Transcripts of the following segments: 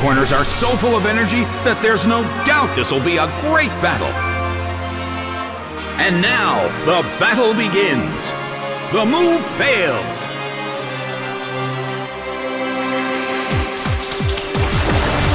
Corners are so full of energy that there's no doubt this will be a great battle. And now, the battle begins. The move fails.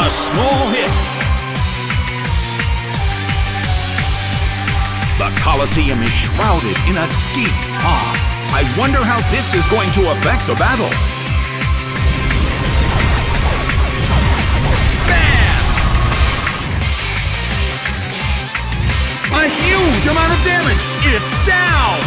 A small hit. The Colosseum is shrouded in a deep fog. I wonder how this is going to affect the battle. A huge amount of damage. It's down.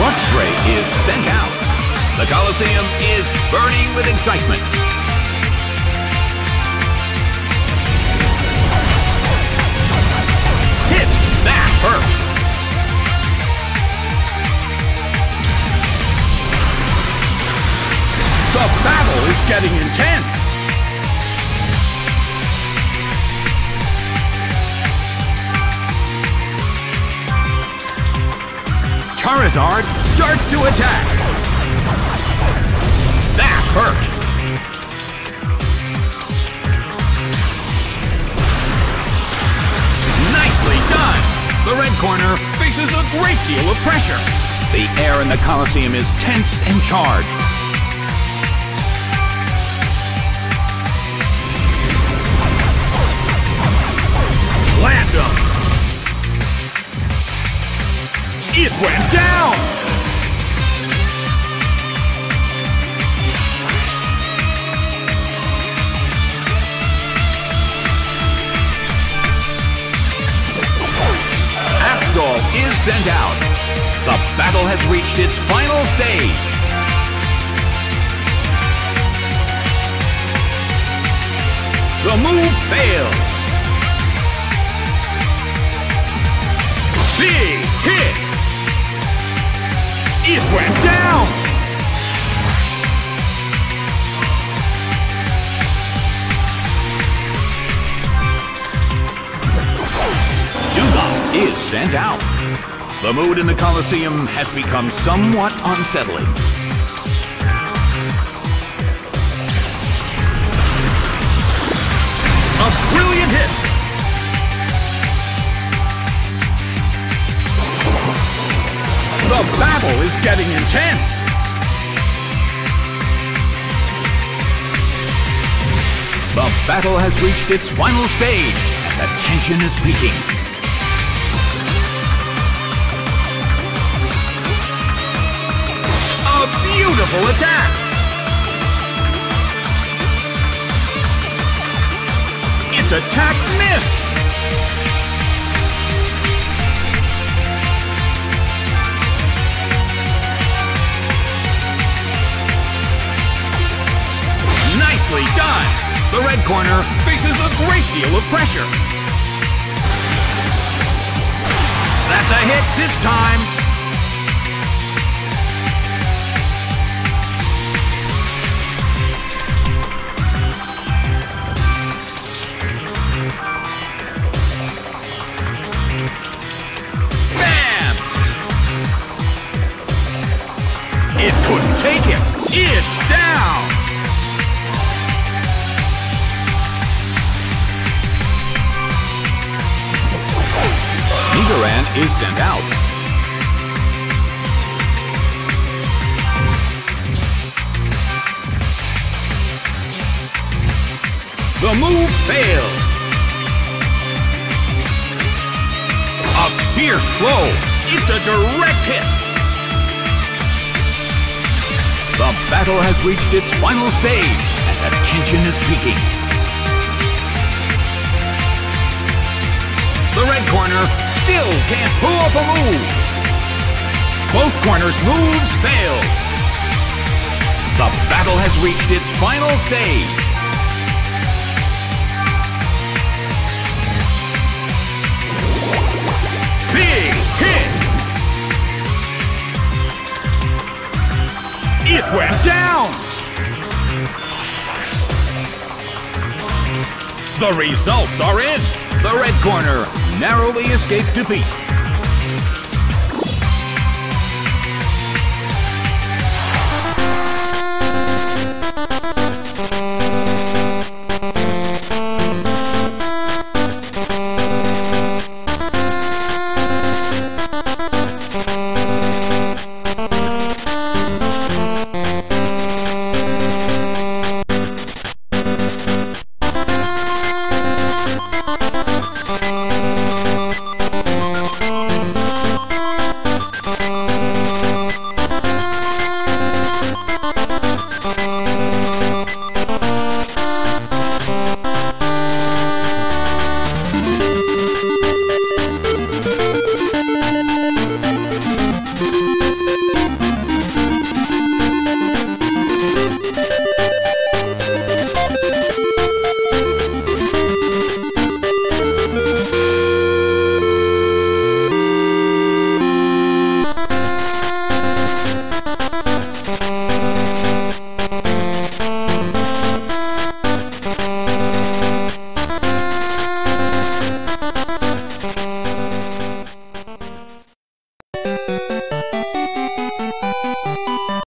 Luxray is sent out. The Colosseum is burning with excitement. Hit! That hurt! The battle is getting intense! Charizard starts to attack! That hurt! Nicely done! The red corner faces a great deal of pressure. The air in the Colosseum is tense and charged. Slammed him! It went down! Absol is sent out. The battle has reached its final stage. The move fails. The mood in the Colosseum has become somewhat unsettling. A brilliant hit. The battle is getting intense. The battle has reached its final stage, and the tension is peaking. Beautiful attack! Its attack missed! Nicely done! The red corner faces a great deal of pressure. That's a hit this time! Is sent out. The move fails. A fierce blow. It's a direct hit. The battle has reached its final stage, and the tension is peaking. The red corner still can't pull off a move. Both corners' moves failed. The battle has reached its final stage. Big hit! It went down! The results are in! The red corner narrowly escaped defeat.